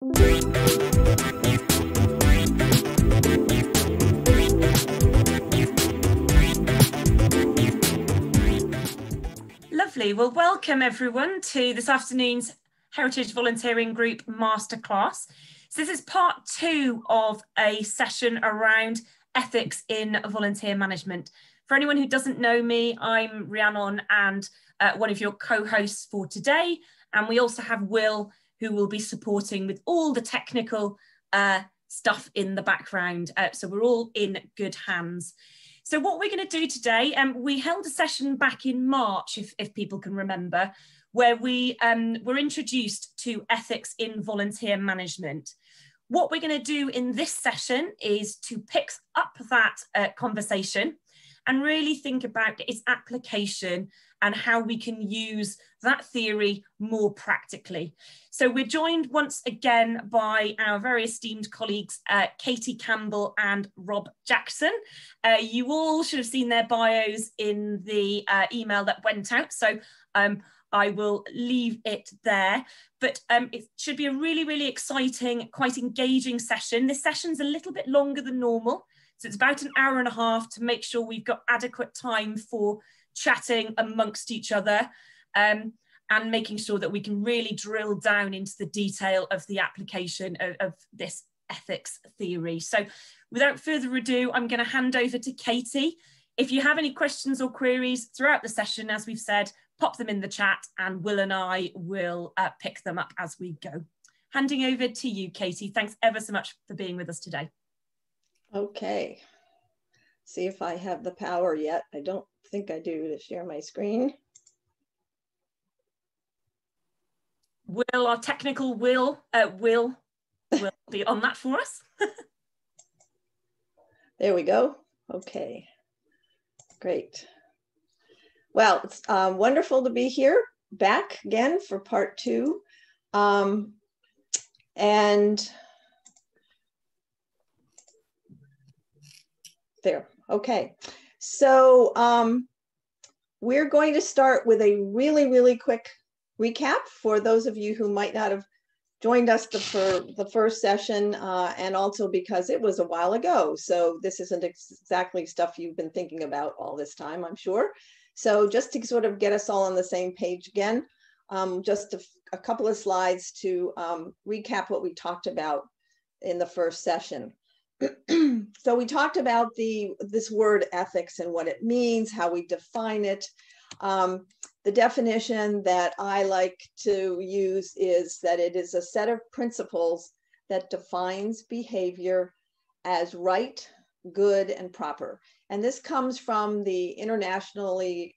Lovely. Well, welcome everyone to this afternoon's Heritage Volunteering Group Masterclass. So this is part two of a session around ethics in volunteer management. For anyone who doesn't know me, I'm Rhiannon and uh, one of your co-hosts for today. And we also have Will, who will be supporting with all the technical uh, stuff in the background. Uh, so we're all in good hands. So what we're going to do today, um, we held a session back in March, if, if people can remember, where we um, were introduced to ethics in volunteer management. What we're going to do in this session is to pick up that uh, conversation and really think about its application and how we can use that theory more practically. So we're joined once again by our very esteemed colleagues, uh, Katie Campbell and Rob Jackson. Uh, you all should have seen their bios in the uh, email that went out. So um, I will leave it there. But um, it should be a really, really exciting, quite engaging session. This session's a little bit longer than normal. So it's about an hour and a half to make sure we've got adequate time for chatting amongst each other um, and making sure that we can really drill down into the detail of the application of, of this ethics theory. So without further ado, I'm going to hand over to Katie. If you have any questions or queries throughout the session, as we've said, pop them in the chat and Will and I will uh, pick them up as we go. Handing over to you, Katie. Thanks ever so much for being with us today. Okay. See if I have the power yet. I don't think I do to share my screen. Will our technical will uh, will will be on that for us? there we go. Okay, great. Well, it's um, wonderful to be here back again for part two. Um, and there, okay. So um, we're going to start with a really, really quick recap for those of you who might not have joined us the, for the first session uh, and also because it was a while ago. So this isn't exactly stuff you've been thinking about all this time, I'm sure. So just to sort of get us all on the same page again, um, just a, a, couple of slides to um, recap what we talked about in the first session. so we talked about the this word ethics and what it means, how we define it. Um, the definition that I like to use is that it is a set of principles that defines behavior as right, good, and proper. And this comes from the internationally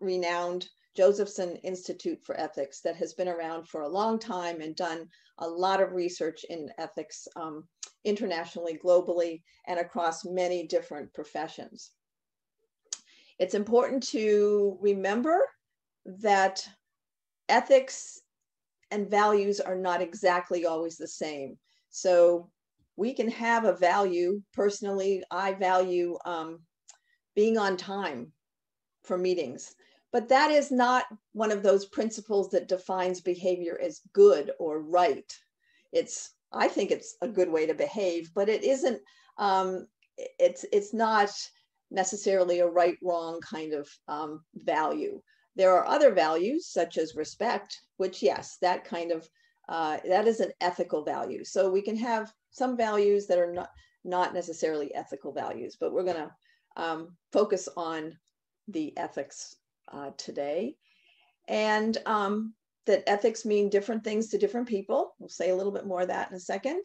renowned Josephson Institute for Ethics that has been around for a long time and done a lot of research in ethics um, internationally, globally, and across many different professions. It's important to remember that ethics and values are not exactly always the same. So we can have a value, personally, I value um, being on time for meetings. But that is not one of those principles that defines behavior as good or right. It's, I think it's a good way to behave, but it isn't, um, it's, it's not necessarily a right wrong kind of um, value. There are other values such as respect, which yes, that kind of, uh, that is an ethical value. So we can have some values that are not, not necessarily ethical values, but we're gonna um, focus on the ethics uh, today. And um, that ethics mean different things to different people. We'll say a little bit more of that in a second.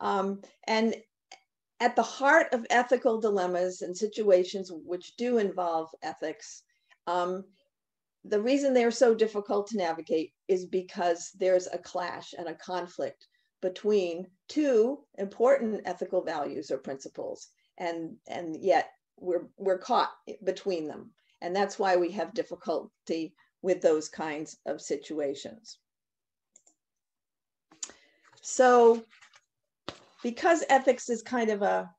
Um, and at the heart of ethical dilemmas and situations which do involve ethics, um, the reason they're so difficult to navigate is because there's a clash and a conflict between two important ethical values or principles, and and yet we're we're caught between them. And that's why we have difficulty with those kinds of situations. So because ethics is kind of a,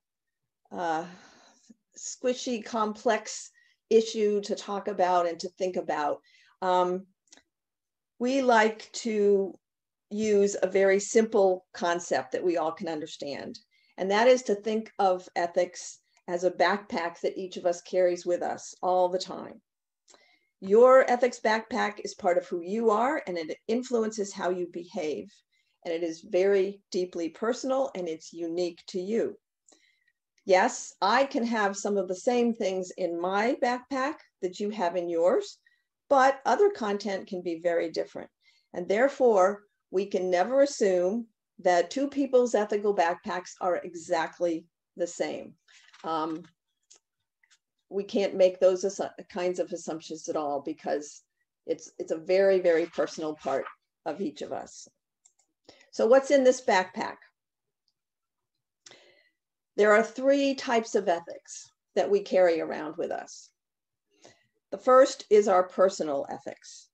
squishy, complex issue to talk about and to think about, um, we like to use a very simple concept that we all can understand. And that is to think of ethics as a backpack that each of us carries with us all the time. Your ethics backpack is part of who you are and it influences how you behave. And it is very deeply personal and it's unique to you. Yes, I can have some of the same things in my backpack that you have in yours, but other content can be very different. And therefore, we can never assume that two people's ethical backpacks are exactly the same. Um, we can't make those kinds of assumptions at all because it's it's a very very personal part of each of us. So what's in this backpack? There are three types of ethics that we carry around with us. The first is our personal ethics.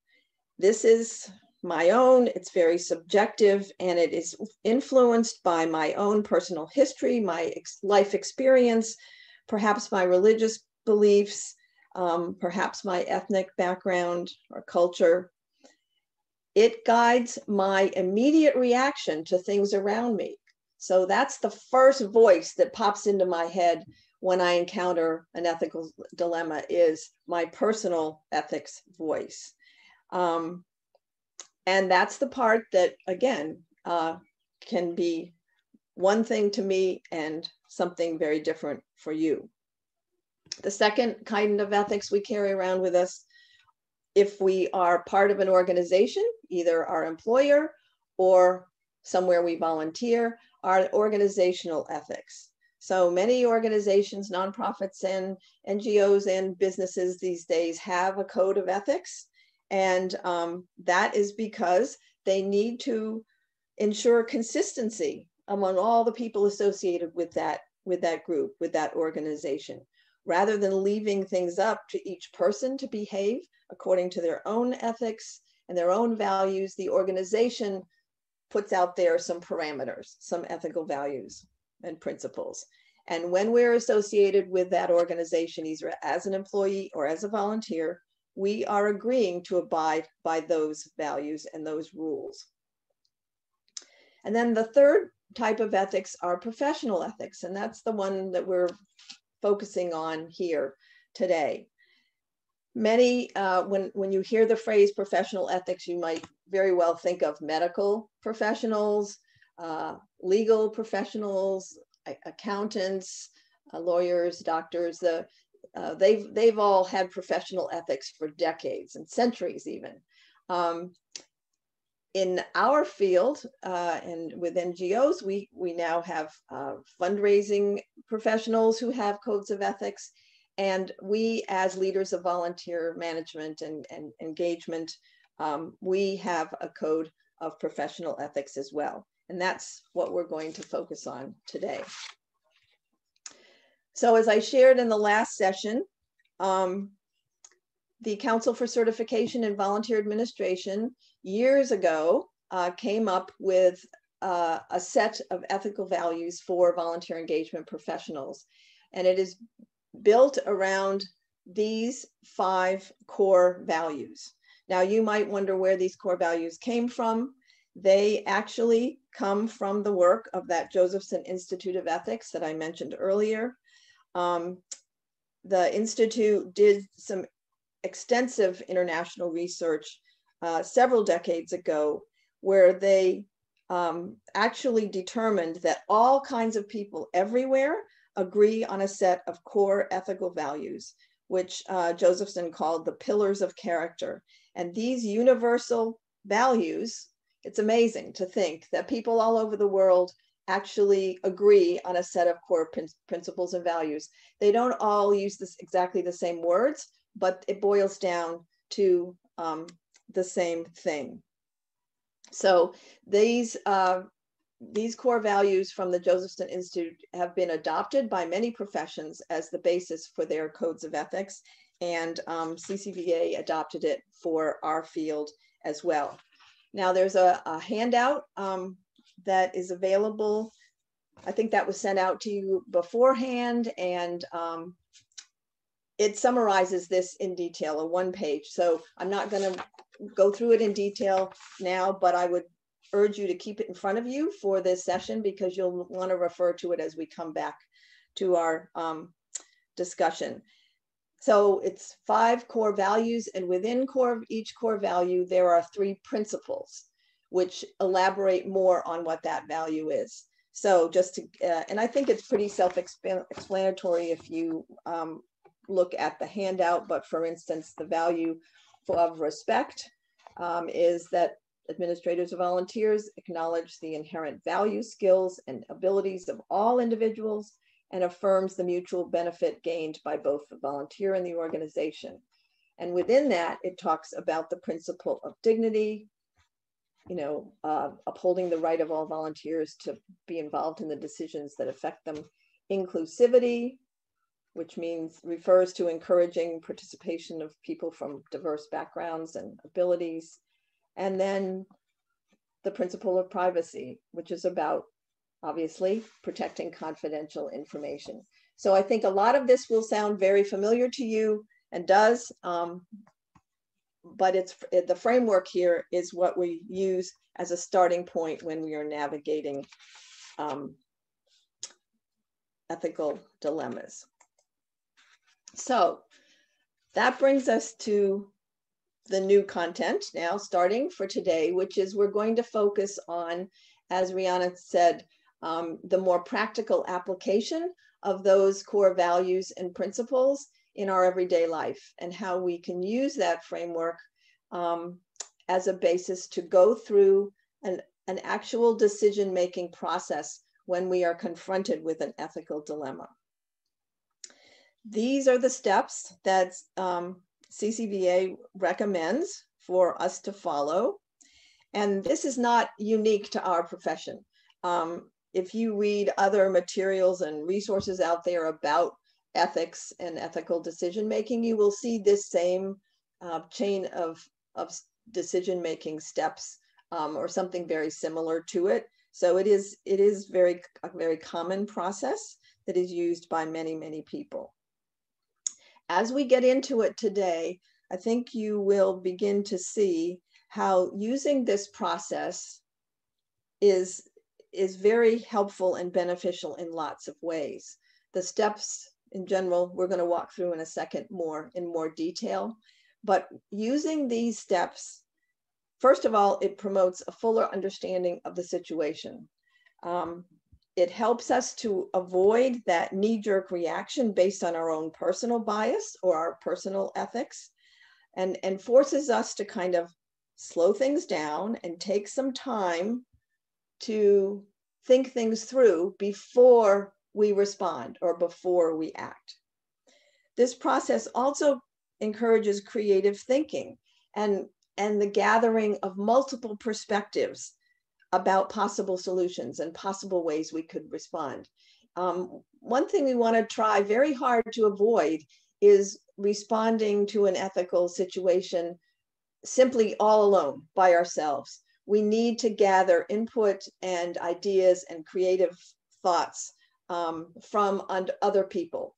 This is my own, it's very subjective, and it is influenced by my own personal history, my ex life experience, perhaps my religious beliefs, um, perhaps my ethnic background or culture. It guides my immediate reaction to things around me. So that's the first voice that pops into my head when I encounter an ethical dilemma is my personal ethics voice. Um, and that's the part that, again, uh, can be one thing to me and something very different for you. The second kind of ethics we carry around with us, if we are part of an organization, either our employer or somewhere we volunteer, are organizational ethics. So many organizations, nonprofits, and NGOs and businesses these days have a code of ethics. And um, that is because they need to ensure consistency among all the people associated with that, with that group, with that organization. Rather than leaving things up to each person to behave according to their own ethics and their own values, the organization puts out there some parameters, some ethical values and principles. And when we're associated with that organization, either as an employee or as a volunteer, we are agreeing to abide by those values and those rules. And then the third type of ethics are professional ethics, and that's the one that we're focusing on here today. Many, uh, when, when you hear the phrase professional ethics, you might very well think of medical professionals, uh, legal professionals, accountants, uh, lawyers, doctors. The, uh, they've, they've all had professional ethics for decades and centuries even. Um, in our field uh, and with NGOs, we, we now have uh, fundraising professionals who have codes of ethics. And we, as leaders of volunteer management and, and engagement, um, we have a code of professional ethics as well. And that's what we're going to focus on today. So as I shared in the last session, um, the Council for Certification in Volunteer Administration years ago uh, came up with uh, a set of ethical values for volunteer engagement professionals. And it is built around these five core values. Now, you might wonder where these core values came from. They actually come from the work of that Josephson Institute of Ethics that I mentioned earlier. Um, the Institute did some extensive international research uh, several decades ago where they um, actually determined that all kinds of people everywhere agree on a set of core ethical values, which uh, Josephson called the pillars of character. And these universal values, it's amazing to think that people all over the world actually agree on a set of core prin principles and values. They don't all use this exactly the same words, but it boils down to um, the same thing. So these uh, these core values from the Josephson Institute have been adopted by many professions as the basis for their codes of ethics and um, CCVA adopted it for our field as well. Now there's a, a handout um, that is available. I think that was sent out to you beforehand and um, it summarizes this in detail, a one page. So I'm not gonna go through it in detail now, but I would urge you to keep it in front of you for this session because you'll want to refer to it as we come back to our um, discussion. So it's five core values and within core each core value, there are three principles which elaborate more on what that value is. So just to, uh, and I think it's pretty self-explanatory if you um, look at the handout, but for instance, the value of respect um, is that administrators or volunteers acknowledge the inherent value, skills, and abilities of all individuals and affirms the mutual benefit gained by both the volunteer and the organization. And within that, it talks about the principle of dignity, you know, uh, upholding the right of all volunteers to be involved in the decisions that affect them, inclusivity, which means refers to encouraging participation of people from diverse backgrounds and abilities, and then the principle of privacy, which is about obviously protecting confidential information. So I think a lot of this will sound very familiar to you and does, um, but it's the framework here is what we use as a starting point when we are navigating um, ethical dilemmas. So that brings us to the new content now starting for today, which is we're going to focus on, as Rhiannon said, um, the more practical application of those core values and principles in our everyday life and how we can use that framework um, as a basis to go through an, an actual decision making process when we are confronted with an ethical dilemma. These are the steps that um, CCVA recommends for us to follow. And this is not unique to our profession. Um, if you read other materials and resources out there about ethics and ethical decision making, you will see this same uh, chain of, of decision making steps um, or something very similar to it. So it is it is very a very common process that is used by many many people. As we get into it today, I think you will begin to see how using this process is is very helpful and beneficial in lots of ways. The steps in general, we're going to walk through in a second more in more detail. But using these steps, first of all, it promotes a fuller understanding of the situation. Um, it helps us to avoid that knee jerk reaction based on our own personal bias or our personal ethics and, and forces us to kind of slow things down and take some time to think things through before we respond or before we act. This process also encourages creative thinking and, and the gathering of multiple perspectives about possible solutions and possible ways we could respond. Um, one thing we want to try very hard to avoid is responding to an ethical situation simply all alone by ourselves we need to gather input and ideas and creative thoughts um, from other people.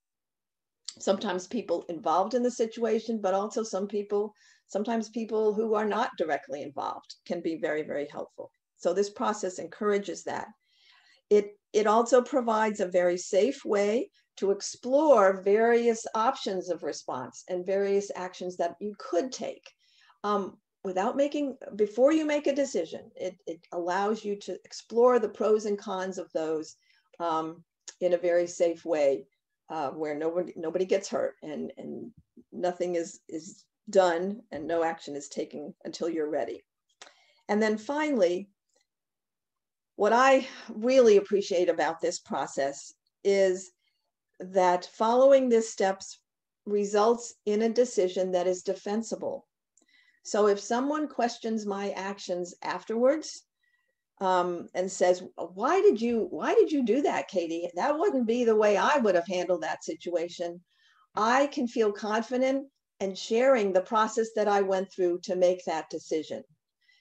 Sometimes people involved in the situation, but also some people, sometimes people who are not directly involved can be very, very helpful. So this process encourages that. It, it also provides a very safe way to explore various options of response and various actions that you could take. Um, without making before you make a decision it, it allows you to explore the pros and cons of those um, in a very safe way uh, where nobody nobody gets hurt and and nothing is is done and no action is taken until you're ready. And then finally what i really appreciate about this process is that following these steps results in a decision that is defensible. So if someone questions my actions afterwards um, and says, "Why did you Why did you do that, Katie? That wouldn't be the way I would have handled that situation," I can feel confident and sharing the process that I went through to make that decision.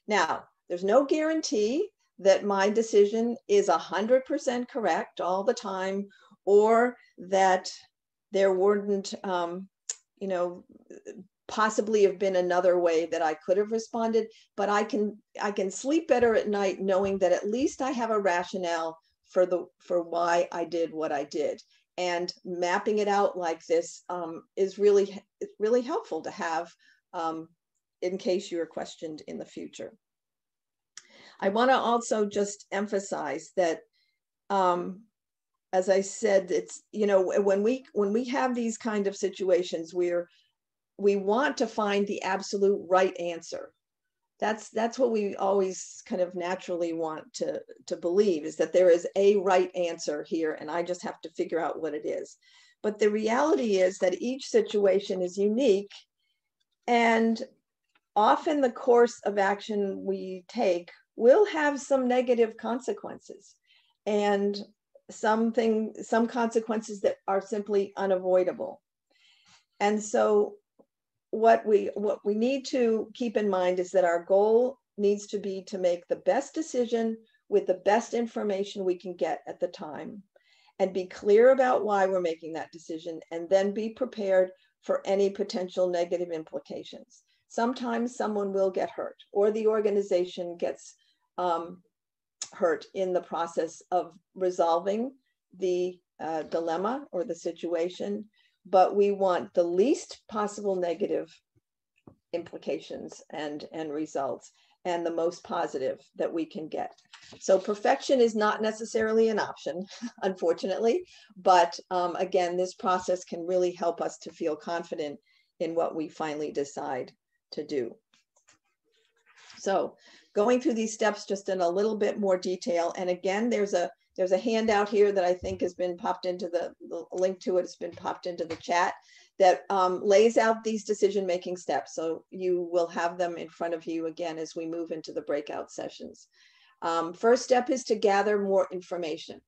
Now, there's no guarantee that my decision is 100% correct all the time or that there weren't um, you know possibly have been another way that I could have responded, but I can I can sleep better at night knowing that at least I have a rationale for the for why I did what I did. And mapping it out like this um, is really really helpful to have um, in case you are questioned in the future. I want to also just emphasize that um, as I said, it's you know when we when we have these kind of situations, we're we want to find the absolute right answer. That's that's what we always kind of naturally want to to believe is that there is a right answer here, and I just have to figure out what it is. But the reality is that each situation is unique, and often the course of action we take will have some negative consequences. And something some consequences that are simply unavoidable and so what we what we need to keep in mind is that our goal needs to be to make the best decision with the best information we can get at the time and be clear about why we're making that decision and then be prepared for any potential negative implications. Sometimes someone will get hurt or the organization gets um, hurt in the process of resolving the uh, dilemma or the situation, but we want the least possible negative implications and, and results and the most positive that we can get. So perfection is not necessarily an option, unfortunately, but um, again, this process can really help us to feel confident in what we finally decide to do. So going through these steps just in a little bit more detail. And again, there's a there's a handout here that I think has been popped into the, the link to it has been popped into the chat that um, lays out these decision-making steps. So you will have them in front of you again as we move into the breakout sessions. Um, first step is to gather more information.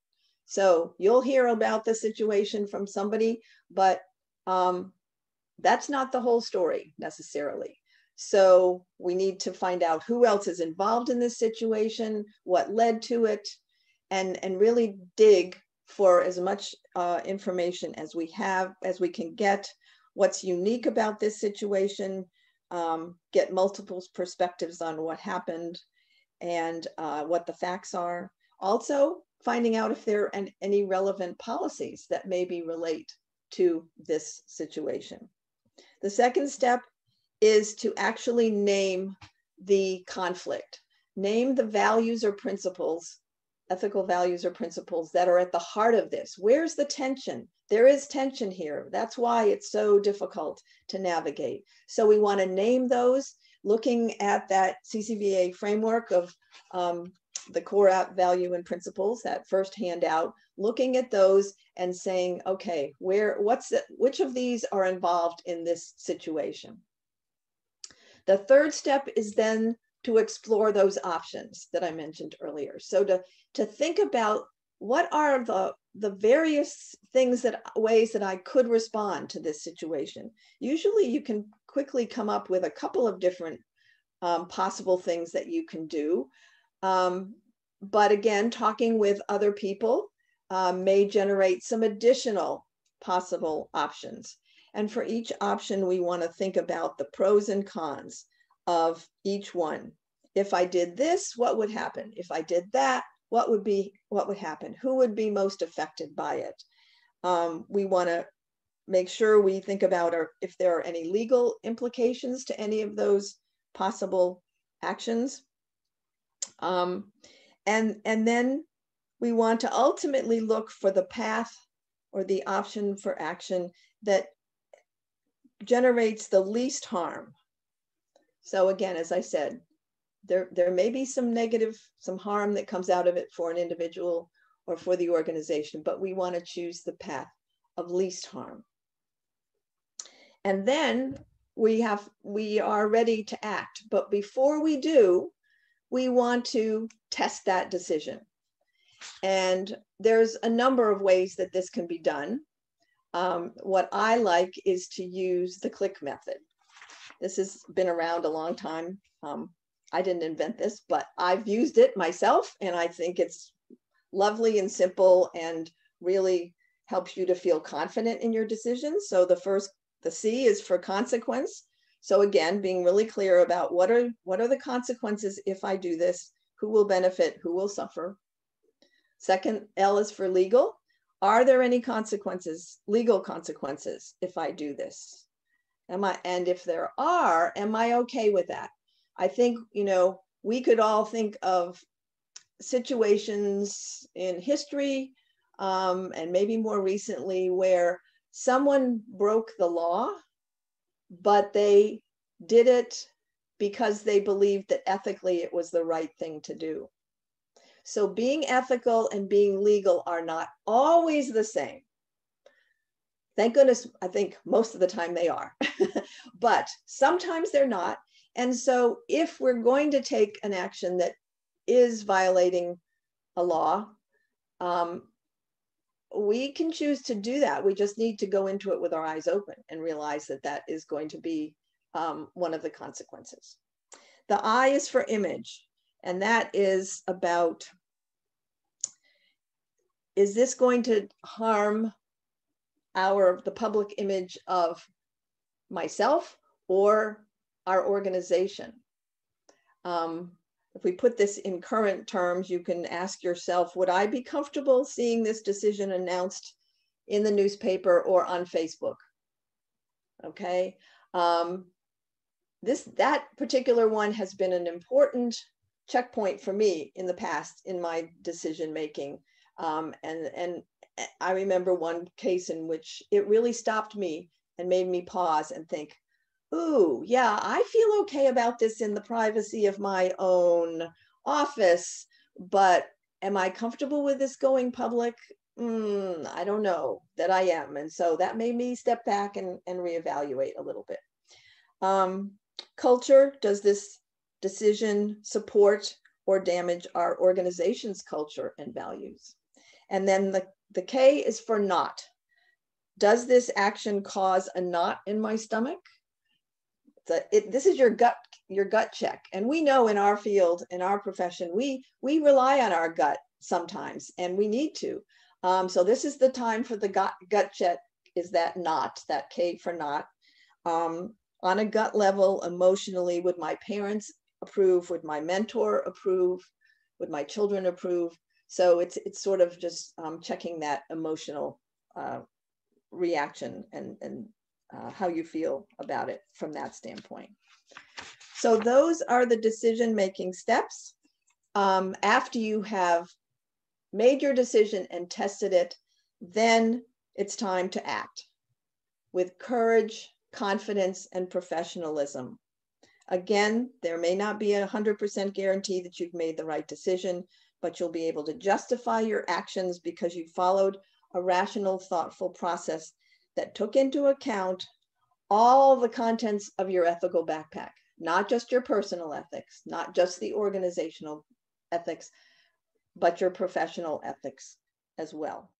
So you'll hear about the situation from somebody, but um, that's not the whole story necessarily. So we need to find out who else is involved in this situation, what led to it, and, and really dig for as much uh, information as we have, as we can get, what's unique about this situation, um, get multiple perspectives on what happened and uh, what the facts are. Also, finding out if there are any relevant policies that maybe relate to this situation. The second step is to actually name the conflict, name the values or principles, ethical values or principles that are at the heart of this. Where's the tension? There is tension here. That's why it's so difficult to navigate. So we want to name those, looking at that CCVA framework of um, the core app value and principles, that first handout, looking at those and saying, okay, where, what's it, which of these are involved in this situation? The third step is then to explore those options that I mentioned earlier. So to, to think about what are the, the various things that ways that I could respond to this situation. Usually you can quickly come up with a couple of different um, possible things that you can do. Um, but again, talking with other people uh, may generate some additional possible options. And for each option, we want to think about the pros and cons of each one. If I did this, what would happen? If I did that, what would be what would happen? Who would be most affected by it? Um, we want to make sure we think about our, if there are any legal implications to any of those possible actions. Um, and, and then we want to ultimately look for the path or the option for action that generates the least harm. So again, as I said, there, there may be some negative, some harm that comes out of it for an individual or for the organization, but we want to choose the path of least harm. And then we have, we are ready to act. But before we do, we want to test that decision. And there's a number of ways that this can be done. Um, what I like is to use the click method. This has been around a long time. Um, I didn't invent this, but I've used it myself, and I think it's lovely and simple and really helps you to feel confident in your decisions. So the first, the C is for consequence. So again, being really clear about what are what are the consequences if I do this, who will benefit, who will suffer. Second L is for legal. Are there any consequences, legal consequences, if I do this? Am I, and if there are, am I okay with that? I think, you know, we could all think of situations in history um, and maybe more recently where someone broke the law, but they did it because they believed that ethically it was the right thing to do. So being ethical and being legal are not always the same. Thank goodness, I think most of the time they are, but sometimes they're not. And so if we're going to take an action that is violating a law, um, we can choose to do that. We just need to go into it with our eyes open and realize that that is going to be um, one of the consequences. The I is for image. And that is about, is this going to harm our, the public image of myself or our organization? Um, if we put this in current terms, you can ask yourself, would I be comfortable seeing this decision announced in the newspaper or on Facebook? Okay. Um, this that particular one has been an important checkpoint for me in the past in my decision making. Um, and, and I remember one case in which it really stopped me and made me pause and think, ooh, yeah, I feel okay about this in the privacy of my own office, but am I comfortable with this going public? Mm, I don't know that I am. And so that made me step back and, and reevaluate a little bit. Um, culture, does this decision support or damage our organization's culture and values? And then the, the K is for knot. Does this action cause a knot in my stomach? The, it, this is your gut your gut check and we know in our field in our profession we we rely on our gut sometimes and we need to um, so this is the time for the gut gut check is that not that k for knot um, on a gut level emotionally would my parents approve? Would my mentor approve? Would my children approve? So it's it's sort of just um, checking that emotional uh, reaction and and uh, how you feel about it from that standpoint. So those are the decision making steps. Um, after you have made your decision and tested it, then it's time to act with courage, confidence, and professionalism. Again, there may not be a 100% guarantee that you've made the right decision, but you'll be able to justify your actions because you followed a rational, thoughtful process that took into account all the contents of your ethical backpack, not just your personal ethics, not just the organizational ethics, but your professional ethics as well.